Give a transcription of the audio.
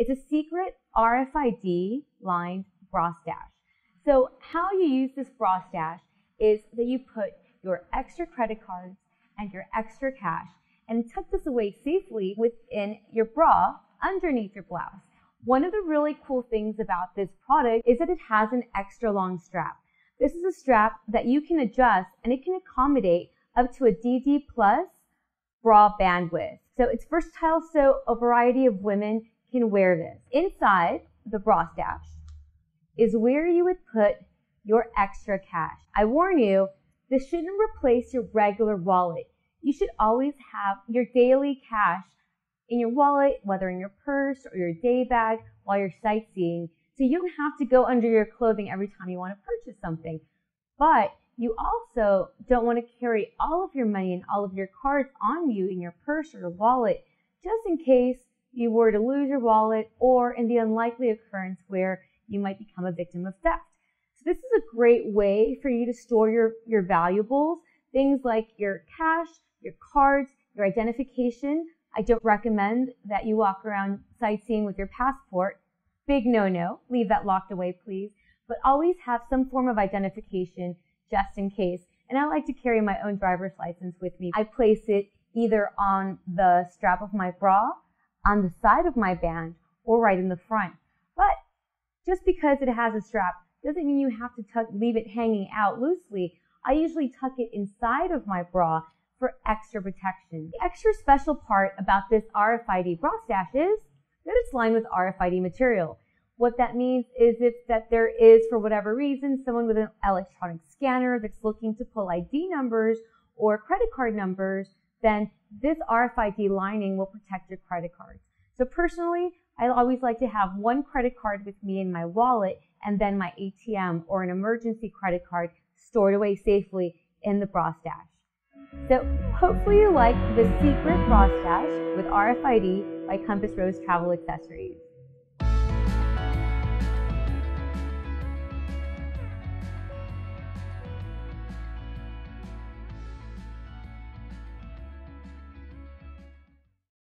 It's a secret RFID lined bra stash. So how you use this bra stash is that you put your extra credit cards and your extra cash and tuck this away safely within your bra underneath your blouse. One of the really cool things about this product is that it has an extra long strap. This is a strap that you can adjust and it can accommodate up to a DD plus bra bandwidth. So it's versatile so a variety of women can wear this. Inside the bra stash is where you would put your extra cash. I warn you, this shouldn't replace your regular wallet. You should always have your daily cash in your wallet, whether in your purse or your day bag while you're sightseeing. So you don't have to go under your clothing every time you want to purchase something. But you also don't want to carry all of your money and all of your cards on you in your purse or your wallet just in case you were to lose your wallet or in the unlikely occurrence where you might become a victim of theft. So this is a great way for you to store your, your valuables, things like your cash, your cards, your identification, I don't recommend that you walk around sightseeing with your passport. Big no no. Leave that locked away, please. But always have some form of identification just in case. And I like to carry my own driver's license with me. I place it either on the strap of my bra, on the side of my band, or right in the front. But just because it has a strap doesn't mean you have to tuck, leave it hanging out loosely. I usually tuck it inside of my bra for extra protection. The extra special part about this RFID bra stash is that it's lined with RFID material. What that means is if that there is, for whatever reason, someone with an electronic scanner that's looking to pull ID numbers or credit card numbers, then this RFID lining will protect your credit cards. So personally, I always like to have one credit card with me in my wallet and then my ATM or an emergency credit card stored away safely in the bra stash. So hopefully you like the secret bra stash with RFID by Compass Rose Travel Accessories.